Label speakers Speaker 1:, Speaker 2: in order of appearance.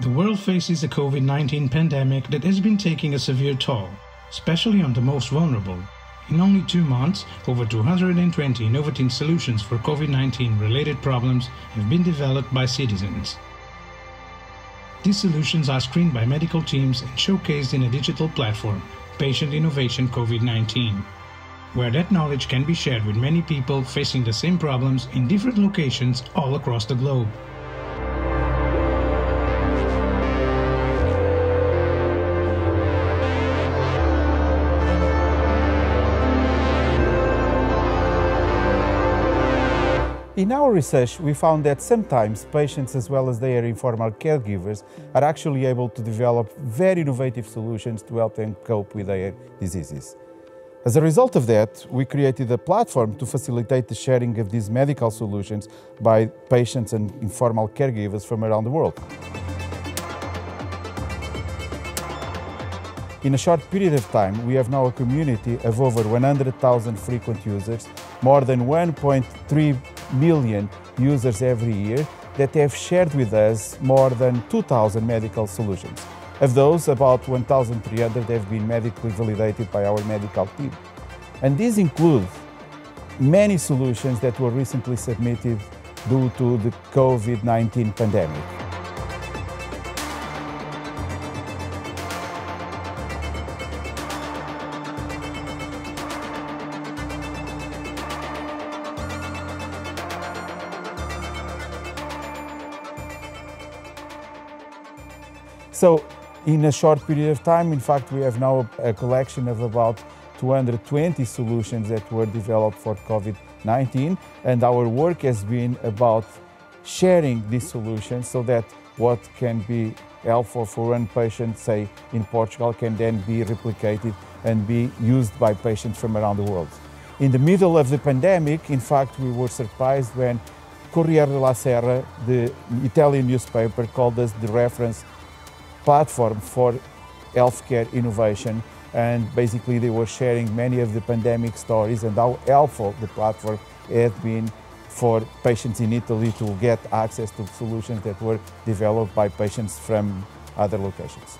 Speaker 1: The world faces a COVID 19 pandemic that has been taking a severe toll, especially on the most vulnerable. In only two months, over 220 innovative solutions for COVID 19 related problems have been developed by citizens. These solutions are screened by medical teams and showcased in a digital platform, Patient Innovation COVID 19, where that knowledge can be shared with many people facing the same problems in different locations all across the globe.
Speaker 2: In our research, we found that sometimes patients as well as their informal caregivers are actually able to develop very innovative solutions to help them cope with their diseases. As a result of that, we created a platform to facilitate the sharing of these medical solutions by patients and informal caregivers from around the world. In a short period of time, we have now a community of over 100,000 frequent users, more than 1.3 million users every year that have shared with us more than 2,000 medical solutions. Of those, about 1,300 have been medically validated by our medical team. And these include many solutions that were recently submitted due to the COVID-19 pandemic. So in a short period of time, in fact, we have now a collection of about 220 solutions that were developed for COVID-19 and our work has been about sharing these solutions so that what can be helpful for one patient, say in Portugal, can then be replicated and be used by patients from around the world. In the middle of the pandemic, in fact, we were surprised when Corriere della Sera, the Italian newspaper, called us the reference platform for healthcare innovation and basically they were sharing many of the pandemic stories and how helpful the platform had been for patients in Italy to get access to solutions that were developed by patients from other locations.